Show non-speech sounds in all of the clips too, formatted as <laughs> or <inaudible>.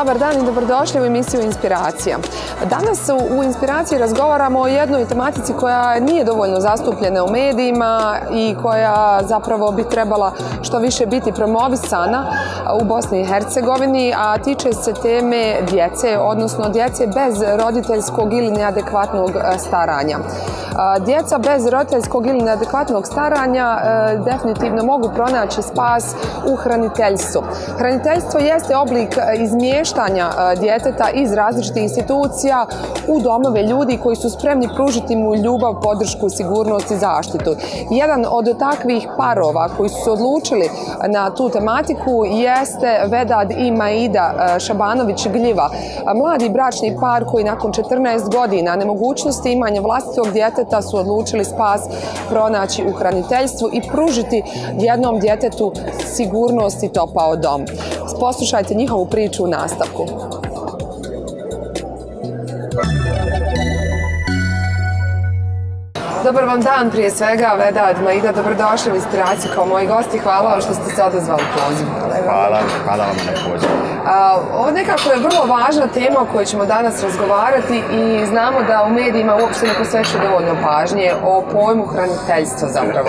Dobar dan i dobrodošli u emisiju Inspiracija. Danas u Inspiraciji razgovaramo o jednoj tematici koja nije dovoljno zastupljena u medijima i koja zapravo bi trebala što više biti promovisana u Bosni i Hercegovini, a tiče se teme djece, odnosno djece bez roditeljskog ili neadekvatnog e, staranja. Djeca bez roditeljskog ili neadekvatnog staranja e, definitivno mogu pronaći spas u hraniteljstvu. Hraniteljstvo jeste oblik izmještanja e, djeteta iz različitih institucija u domove ljudi koji su spremni pružiti mu ljubav, podršku, sigurnost i zaštitu. Jedan od takvih parova koji su se odlučili na tu tematiku jeste Vedad i Maida e, Šabanović-Gljiva. Mladi bračni par koji nakon 14 godina nemogućnosti imanja vlastitog djeteta su odlučili spas pronaći u hraniteljstvu i pružiti jednom djetetu sigurnost i topao dom. Poslušajte njihovu priču u nastavku. Dobar vam dan prije svega, Vedad Maida, dobrodošli u inspiraciju kao moji gosti. Hvala vam što ste se odazvali poziv. Hvala, hvala vam na pozivu. Ovo nekako je vrlo važna tema o kojoj ćemo danas razgovarati i znamo da u medijima uopšte ne posvećuje dovoljno pažnje o pojmu hraniteljstva zapravo.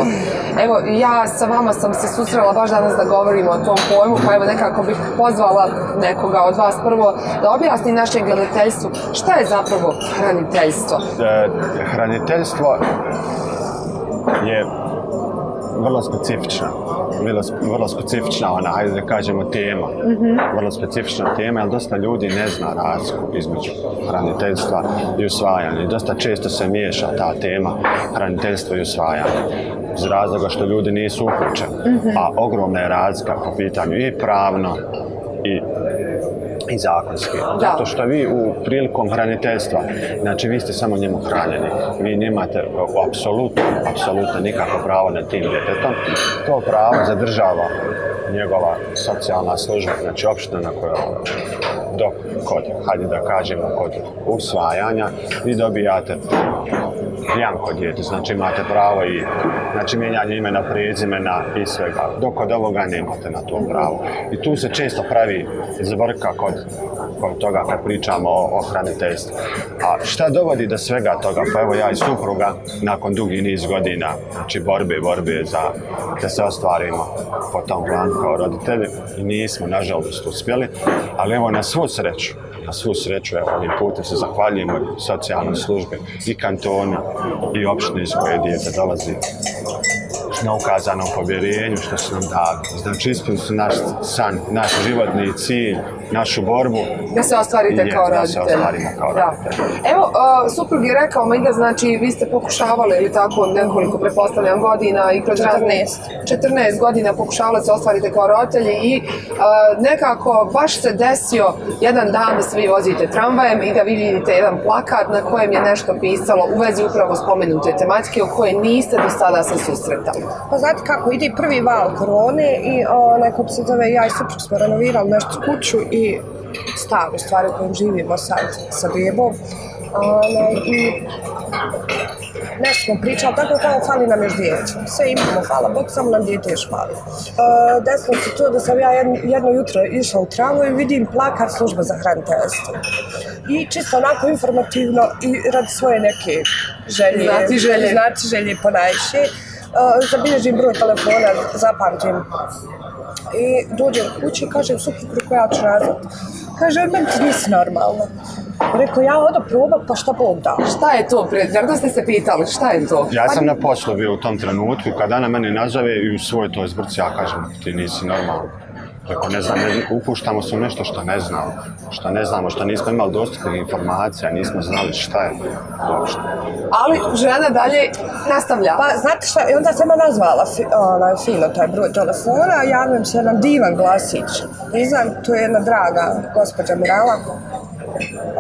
Evo, ja sa vama sam se susrela baš danas da govorimo o tom pojmu, pa evo nekako bih pozvala nekoga od vas prvo da objasni našem gledateljstvu šta je zapravo hraniteljstvo. E, hraniteljstvo je vrlo specifična. Vrlo, vrlo specifična ona, hajde da kažemo, tema. Vrlo specifična tema, ali dosta ljudi ne zna razliku između hraniteljstva i usvajanja. I dosta često se miješa ta tema hraniteljstva i usvajanja. Iz razloga što ljudi nisu uključeni. A ogromna je razlika po pitanju i pravno i i zakonski. Zato što vi u prilikom hraniteljstva, znači vi ste samo njemu hranjeni. Vi nemate apsolutno, apsolutno nikakvo pravo na tim djetetom. To pravo zadržava njegova socijalna služba, znači opština na kojoj dok kod, hajde da kažemo, kod usvajanja, vi dobijate bjanko dijete, znači imate pravo i znači mijenjanje imena, prezimena i svega. Dok od ovoga nemate na to pravo. I tu se često pravi zvrka kod, kod toga kad pričamo o, o hraniteljstvu. A šta dovodi do svega toga? Pa evo ja i supruga nakon dugi niz godina, znači borbe i borbe za da se ostvarimo po tom planu kao roditelji i nismo nažalost uspjeli, ali evo na svu sreću na svu sreću, evo, ovim putem se zahvaljujemo socijalnoj službi i kantonu i opštine iz koje dijete dolazi na ukazanom povjerenju što su nam dali. Znači, ispunili su naš san, naš životni cilj, našu borbu. Da se ostvarite kao roditelj. Da se ostvarimo kao roditelj. Evo, uh, suprug je rekao mi da znači vi ste pokušavali ili tako nekoliko prepostavljam godina i kroz 14. 14 godina pokušavali se ostvarite kao roditelji i uh, nekako baš se desio jedan dan da se vi vozite tramvajem i da vi vidite jedan plakat na kojem je nešto pisalo u vezi upravo spomenute tematike o koje niste do sada se susretali. Pa znate kako, ide prvi val korone i onaj, kako se zove, ja i suprug smo renovirali nešto kuću i stan u stvari u kojem živimo sad sa bebom. Onaj, I nešto smo pričali, tako kao fali nam još djece. Sve imamo, hvala Bog, samo nam djete još fali. E, desilo se to da sam ja jedno, jedno jutro išla u travu i vidim plakat služba za hraniteljstvo. I čisto onako informativno i radi svoje neke želje. Znati želje. Znati želje. Uh, zabilježim broj telefona, zapamtim. I dođem kući i kažem suprugu koja ću nazvat. Kaže, meni ti nisi normalna. Rekao, ja odo probat, pa šta Bog da. Šta je to? Vjerno ste se pitali, šta je to? Ja sam na poslu bio u tom trenutku, kada ona mene nazove i u svojoj toj zbrci ja kažem, ti nisi normalna. Rekao, ne znam, ne, upuštamo se u nešto što ne znamo, što ne znamo, što nismo imali dostupnih informacija, nismo znali šta je uopšte. Ali žena dalje nastavlja. Pa, znate šta, i onda sam ja nazvala fi, onaj, fino taj broj telefona, javljam se jedan divan glasić. I znam, tu je jedna draga gospođa Mirala,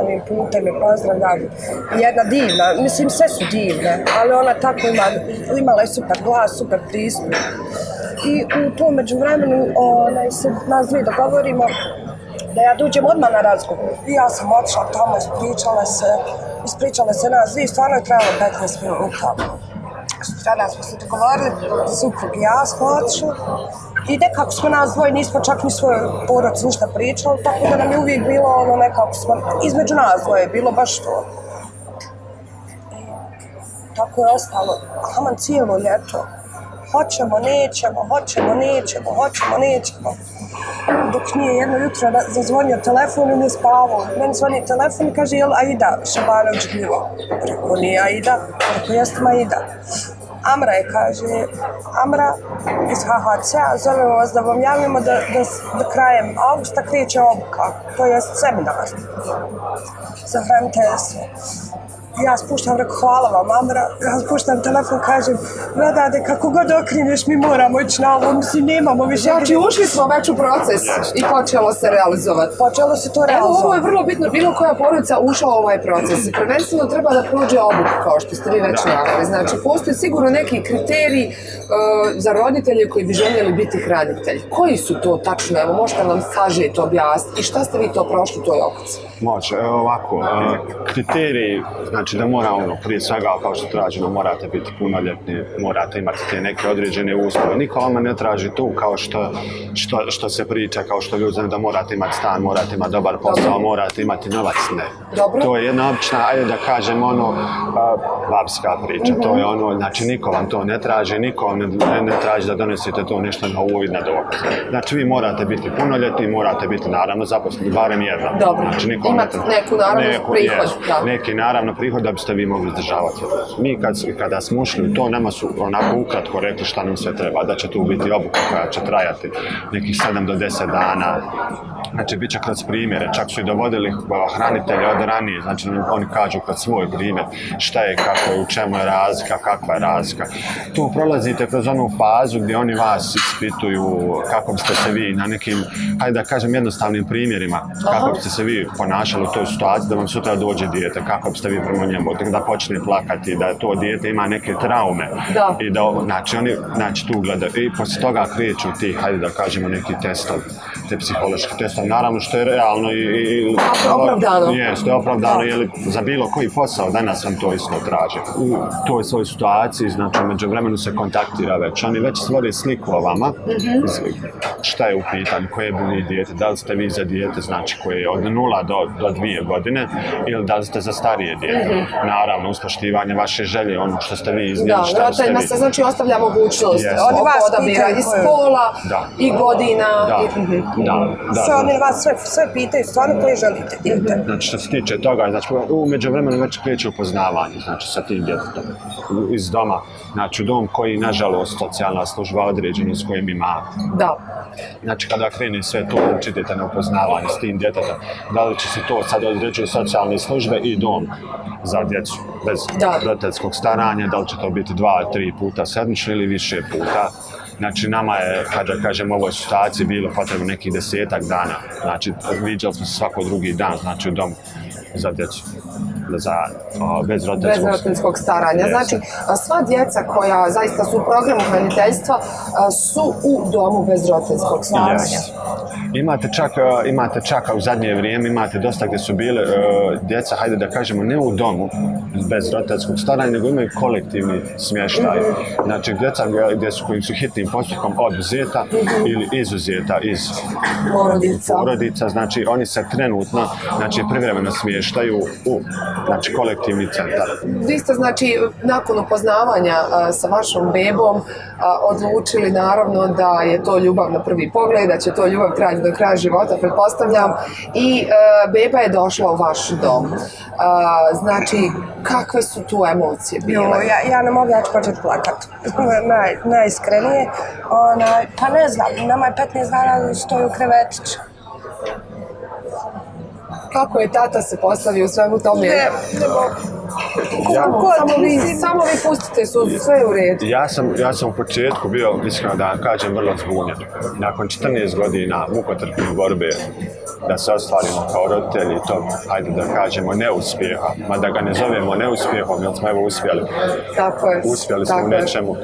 ovim putem je pozdravljam. Jedna divna, mislim sve su divne, ali ona tako ima, imala je super glas, super pristup. I u tom međuvremenu onaj, se nas dvije dogovorimo da ja dođem odmah na razgovor. I ja sam otišla tamo, ispričala se, ispričala se nas dvije, stvarno je trebalo 15 minuta. sutradan smo se dogovorili, suprug i ja smo otišli. I nekako smo nas dvoje, nismo čak ni svoj porod ništa pričali, tako da nam je uvijek bilo ono nekako smo, između nas dvoje je bilo baš to. I tako je ostalo, aman cijelo ljeto. Hoćemo, nećemo, hoćemo, nećemo, hoćemo, nećemo. Dok nije jedno jutro zazvonio telefon i ne spavao. Meni zvoni telefon i kaže, jel Aida Šabanović Gljivo? Rekao, nije Aida. Rekao, jeste Aida. Amra je, kaže, Amra iz HHC-a, zovemo vas da vam javimo da, da, da krajem augusta kreće obuka, to jest seminar za hraniteljstvo. Ja spuštam, rekao, hvala vam, Amra. Ja spuštam telefon, kažem, gledajte, kako god okreneš, mi moramo ići na ovo, mislim, nemamo više. Znači, gdje." ušli smo već u proces i počelo se realizovati. Počelo se to Evo, ovo je realizovati. vrlo bitno, bilo koja porodica ušla u ovaj proces. Prvenstveno treba da prođe obuku, kao što ste vi već naveli. Znači, postoji sigurno neki kriteriji e, za roditelje koji bi željeli biti hranitelji. Koji su to tačno? Evo, možete nam sažeti objasniti. I šta ste vi to prošli u toj obuci? Može, evo ovako, e, kriteriji, znači da mora ono, prije svega, kao što tražimo, morate biti punoljetni, morate imati te neke određene uslove. Niko vama ne traži tu kao što, što, što se priča, kao što ljudi znaju da morate imati stan, morate imati dobar posao, Dobro. morate imati novac, ne. Dobro. To je jedna obična, ajde da kažem ono, babska priča, to je ono, znači niko vam to ne traži, niko vam ne, traži da donesete to nešto na uvid, na dokaz. Znači vi morate biti punoljetni, morate biti naravno zaposleni, barem. Dobro. Znači, niko ne tra- neku, naravno, prihod. Neki naravno prihod da biste vi mogli izdržavati. Mi kad, kada smo ušli u to, nama su onako ukratko rekli šta nam sve treba, da će tu biti obuka koja će trajati nekih 7 do 10 dana. Znači, bit će kroz primjere, čak su i dovodili hranitelje od ranije, znači oni kažu kroz svoj primjer šta je, kako je, u čemu je razlika, kakva je razlika. Tu prolazite kroz onu fazu gdje oni vas ispituju kako biste se vi na nekim, hajde da kažem jednostavnim primjerima, kako biste se vi ponašali u toj situaciji da vam sutra dođe dijete, kako biste vi prema njemu, da počne plakati, da to dijete ima neke traume. Da. I da, znači, oni, znači, tu gledaju. I poslije toga kreću ti, hajde da kažemo, neki testovi, te psihološki testovi. Naravno što je realno i... i Opravdano. Jeste, opravdano, jer za bilo koji posao danas vam to isto traže. U toj svojoj situaciji, znači, među vremenu se kontaktira već. Oni već stvore sliku o vama, iz- šta je u pitanju, koje bi dijete, da li ste vi za dijete, znači, koje je od nula do, do dvije godine, ili da li ste za starije dijete. Naravno, uz poštivanje vaše želje, ono što ste vi iznijeli, Da, šta ste vi... se znači ostavlja mogućnost Jeste. Oni vas odabira pitaju i koju- spola Da. i godina. Da, i, mhm. da, da, Sve da. oni vas sve, sve pitaju, stvarno koje želite, dijete. Znači što se tiče toga, znači u međuvremenu već kreće upoznavanje, znači sa tim djetetom iz doma, znači u dom koji nažalost socijalna služba određena s kojim ima. Da. Znači kada krene sve to učitete na upoznavanje s tim djetetom, da li će se to sad određuju socijalne službe i dom za djecu bez Da. roditeljskog staranja, da li će to biti dva, tri puta sedmično ili više puta. Znači, nama je, kada kažem, u ovoj situaciji bilo potrebno nekih desetak dana. Znači, viđali smo se svako drugi dan, znači, u dom za djecu. Za, o, bez bez roditeljskog staranja. Znači, sva djeca koja zaista su u programu hraniteljstva su u domu bez roditeljskog staranja. Yes. Imate čak, imate čak u zadnje vrijeme, imate dosta gdje su bile djeca, hajde da kažemo, ne u domu, bez roditeljskog staranja, nego imaju kolektivni smještaj. Znači, djeca gdje- gdje su kojim su hitnim postupkom oduzeta ili izuzeta iz Porodica. porodica, znači oni se trenutno, znači privremeno smještaju u znači, kolektivni centar. Vi ste znači nakon upoznavanja a, sa vašom bebom a, odlučili naravno da je to ljubav na prvi pogled, da će to ljubav trajati do kraja života, pretpostavljam. I a, beba je došla u vaš dom. A, znači, kakve su tu emocije bile? Jo, ja, ja ne mogu, ja ću početi plakat. <laughs> Naj, najiskrenije. Onaj, pa ne znam, nama je 15 dana stoji u krevetiću. Kako je tata se postavio u svemu tome? Ne, ne mogu. Samo, vi, samo vi pustite su, sve je u redu. Ja sam, ja sam u početku bio, iskreno da kažem, vrlo zbunjen. Nakon 14 godina mukotrpne borbe da se ostvarimo kao roditelji to, hajde da kažemo, neuspjeha, ma da ga ne zovemo neuspjehom, jer smo evo uspjeli. Tako je. Uspjeli smo tako u je. nečemu.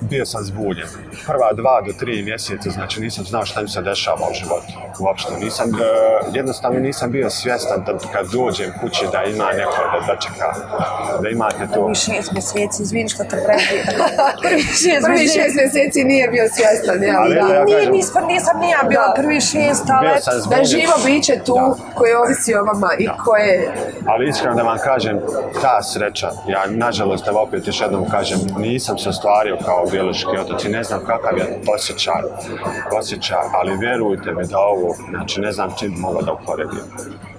Bio sam zbunjen. Prva dva do tri mjeseca, znači nisam znao šta mi se dešava u životu. Uopšte nisam, e, jednostavno nisam bio svjestan da kad dođem kući da ima neko da dočeka, da imate to. Prvi šest mjeseci, izvini što te prekidam. <laughs> Prvi šest Prvi mjeseci. šest mjeseci nije bio svjestan, jel? Ali da? ja Nije, nisam, nisam ni ja bila Da. prvi šest, ali Da je živo biće tu Da. koje ovisi o vama i koje... Ali iskreno da vam kažem, ta sreća, ja nažalost, evo opet još jednom kažem, nisam se ostvario kao biološki otac i ne znam kakav je osjećaj, osjećaj, ali vjerujte mi da ovo, znači ne znam čim mogao da uporedim.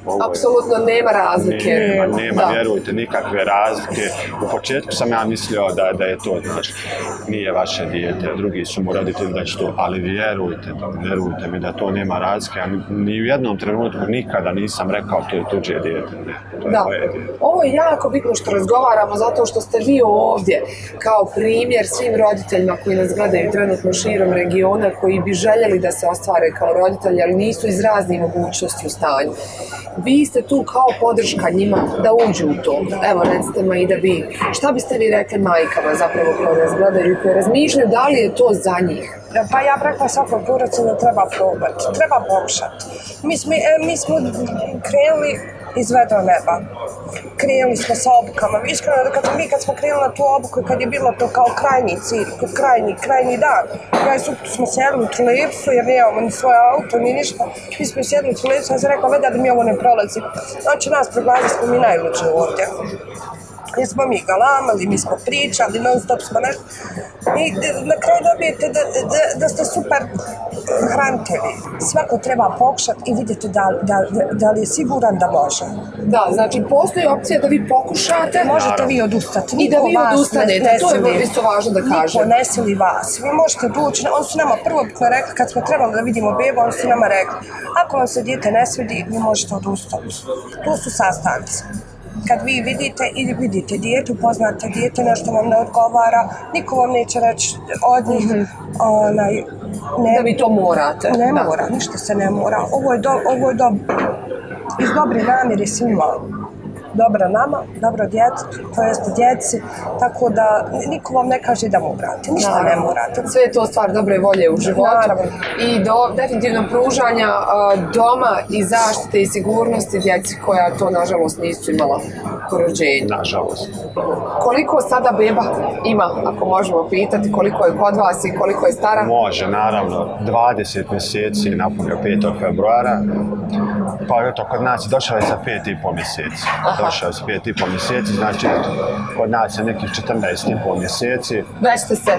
Ovo je- Apsolutno nema razlike. Nema, nema, Da. vjerujte, nikakve razlike. U početku sam ja mislio da, da je to, znači, nije vaše dijete, drugi su mu roditelji da će to, ali vjerujte, vjerujte mi da to nema razlike. Ja ni, ni u jednom trenutku nikada nisam rekao to je tuđe dijete, ne, to je Da. moje dijete. Ovo je jako bitno što razgovaramo zato što ste vi ovdje kao primjer svim roditeljima koji nas gledaju trenutno širom regiona koji bi željeli da se ostvare kao roditelji, ali nisu iz raznih mogućnosti u stanju. Vi ste tu kao podrška njima da uđu u to. Evo, recite ma i da vi. Šta biste vi rekli majkama zapravo koje nas gledaju i koje razmišljaju da li je to za njih? Pa ja bih rekla porodcu da treba probati, treba pokušati. Mi smo, e, mi smo krenuli iz vedra neba. Krenuli smo sa obukama. Iskreno, kad, mi kad smo krenuli na tu obuku kad je bilo to kao krajnji cilj, krajnji, krajnji dan, kraj subotu smo sjedli u trolejpsu jer nemamo ni svoje auto, ni ništa. Mi smo sjedli u trolejpsu, ja sam rekla, veda da mi ovo ne prolazi. Znači nas proglasili smo mi najluđe ovdje. Jer smo mi galamali, mi smo pričali, non stop smo nešto. I na kraju dobijete da, da, da ste super hranitelji. Svako treba pokušati i vidjeti da, da, da, li je siguran da može. Da, znači postoji opcija da vi pokušate, Možete vi odustati. I da vi vas odustanete, ne- ne to je isto važno da kažem. Niko ne sili vas. Vi možete doći, oni su nama prvo rekli, kad smo trebali da vidimo bebu, oni su nama rekli, ako vam se dijete ne svidi, vi možete odustati. To su sastanci. Kad vi vidite ili vidite dijete, upoznate dijete, nešto vam ne odgovara, niko vam neće reći od njih, onaj, ne, da vi to morate. ne Da. mora, ništa se ne mora. Ovo je, do, ovo je dobro. Iz dobre namjere svima. Dobra nama, dobro djetetu, to jest djeci, tako da niko vam ne kaže da morate, ništa ne morate. Sve je to stvar dobre volje u životu Naravno. i do, definitivno pružanja doma i zaštite i sigurnosti djeci koja to nažalost nisu imala po rođenju. Nažalost. Koliko sada beba ima, ako možemo pitati, koliko je kod vas i koliko je stara? Može, naravno, 20 mjeseci je napunio 5. februara, pa eto, kod nas je došao je sa 5,5 mjeseci. Došao je sa 5,5 mjeseci, znači kod nas je nekih 14,5 mjeseci, Već ste se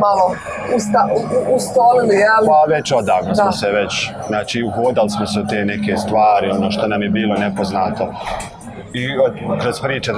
malo usta, u, u- ustolili, jel? pa već odavno Da. smo se već, znači uhodali smo se u te neke stvari, ono što nam je bilo nepoznato. I od, kroz priče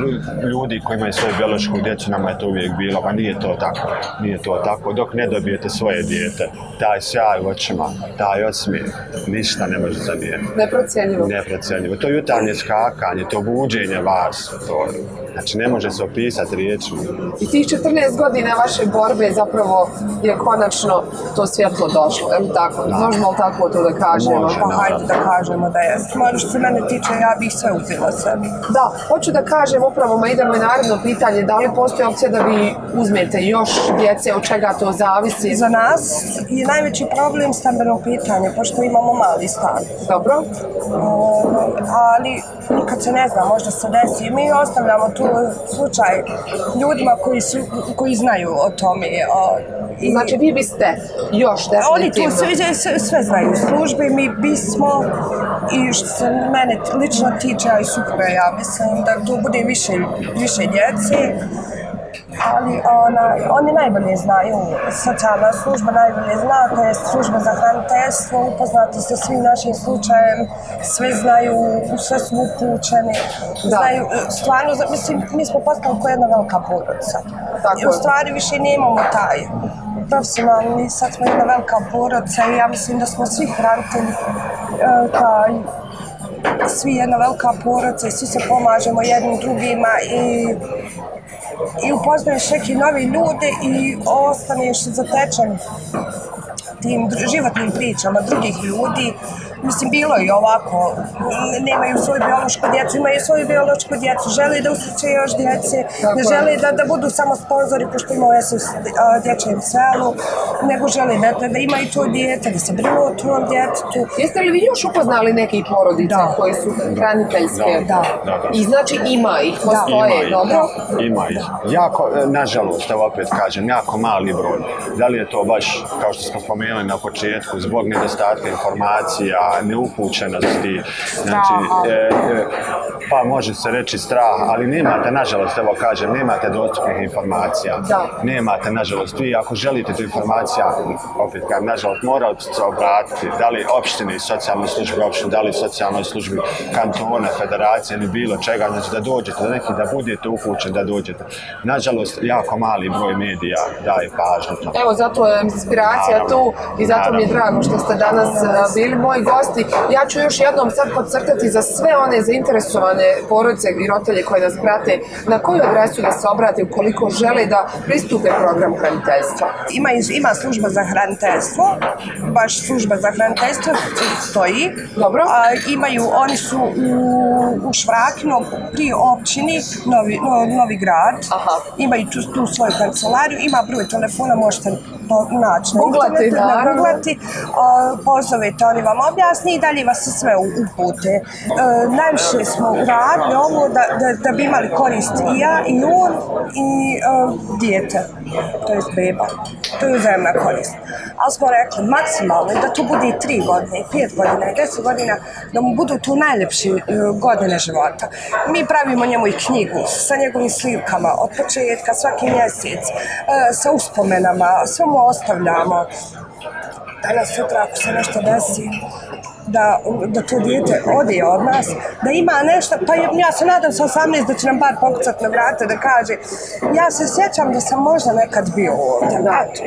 ljudi koji imaju svoju biološku djecu, nama je to uvijek bilo, pa nije to tako, nije to tako. Dok ne dobijete svoje dijete, taj sjaj u očima, taj osmijeh, ništa ne može zamijeniti. Neprocjenjivo. Neprocjenjivo. To jutarnje skakanje, to buđenje vas, to, znači ne može se opisati riječima. I tih 14 godina vaše borbe zapravo je konačno to svjetlo došlo, je li tako? Možemo li tako to da kažemo? Može. Pa hajde da kažemo da je. Malo što se mene tiče, ja bih sve uzela sebi. Da, hoću da kažem upravo, ma idemo i naredno pitanje, da li postoji opcija da vi uzmete još djece, od čega to zavisi? Za nas je najveći problem stambeno pitanje, pošto imamo mali stan. Dobro, Ovaj, ali nikad se ne zna, možda se desi. Mi ostavljamo tu slučaj ljudima koji, su, koji znaju o tome. O, i, znači vi biste još Oni tu definitivno. sve, sve, sve znaju službe, mi bismo i što se mene lično tiče, a i supruga, ja mislim da tu bude više, više djece, ali ona, oni najbolje znaju, socijalna služba najbolje zna, to je služba za hraniteljstvo, upoznati sa svim našim slučajem, sve znaju, u sve su upućeni, Da. znaju, stvarno, za- mislim, mi smo postali kao jedna velika porodica. Tako I u stvari više nemamo taj profesionalni, sad smo jedna velika porodica i ja mislim da smo svi hranitelji e, taj, svi jedna velika porodica i svi se pomažemo jednim drugima i i upoznaješ neki novi ljude i ostaneš zatečen tim životnim pričama drugih ljudi. Mislim, bilo je ovako, nemaju svoju biološku djecu, imaju svoju biološku djecu, žele da usreće još djece, ne žele da, da budu samo sponzori, pošto ima u SS a, dječjem selu, nego žele da, da, imaju to dijete, da se brinu o tom djetetu. Jeste li vi još upoznali neke porodice Da. koje su hraniteljske? Da. Da, da. I znači ima ih, postoje, dobro? Ima ih. Jako, e, nažalost, evo opet kažem, jako mali broj. Da li je to baš, kao što smo spomenuli na početku, zbog nedostatka informacija, neupućenosti, znači, e, e, pa može se reći strah, ali nemate, nažalost, evo kažem, nemate dostupnih informacija. Da. Nemate, nažalost, vi ako želite tu informacija, opet kažem, nažalost, morate se obratiti, da li opštini, socijalnoj službi opštine, da li socijalnoj službi kantona, federacije ili bilo čega, znači da dođete do nekih, da budete upućeni, da dođete. Nažalost, jako mali broj medija daje pažnju. Evo, zato je inspiracija Naravno. tu i zato mi je drago što ste danas a, bili moji gosti. Ja ću još jednom sad podcrtati za sve one zainteresovane porodice i roditelje koje nas prate, na koju adresu da se obrate ukoliko žele da pristupe programu hraniteljstva. Ima, ima služba za hraniteljstvo, baš služba za hraniteljstvo stoji. Dobro. A, imaju, oni su u, u Švrakinu pri općini Novi, no, Novi grad. Aha. Imaju tu, tu svoju kancelariju, ima broj telefona, možete naći na Googlati, googlati, pozovete, oni vam objasni i dalje vas sve upute. E, najviše smo uradili ovo da, da, da bi imali korist i ja i on i e, dijete, to je beba. To je uzajemna korist. Ali smo rekli maksimalno da to bude i tri godine, i pet godina, i deset godina, da mu budu tu najljepše e, godine života. Mi pravimo njemu i knjigu sa njegovim slikama od početka, svaki mjesec, sa uspomenama, sve mu ostavljamo. Danas sutra ako se nešto desi da, da to dijete ode od nas, da ima nešto, pa ja se nadam sa 18 da će nam bar pokucat na vrata da kaže ja se sjećam da sam možda nekad bio ovdje. Da. Eto.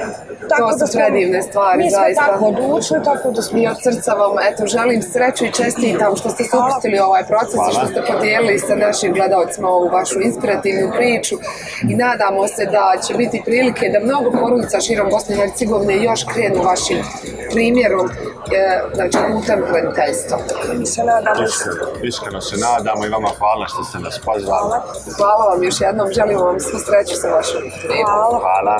To su smo- predivne stvari, Mi smo zaista. tako odlučili, tako da smo I od srca vam eto, želim sreću i čestitam što ste se upustili u ovaj proces i što ste podijelili sa našim gledalcima ovu vašu inspirativnu priču i nadamo se da će biti prilike da mnogo porodica širom Bosne i Hercegovine još krenu vašim primjerom e, znači putem hraniteljstva. mi se nadamo. Iskreno, iskreno se nadamo i vama hvala što ste nas pozvali. Hvala vam još jednom, želim vam svu sreću sa vašom. Hvala. Hvala.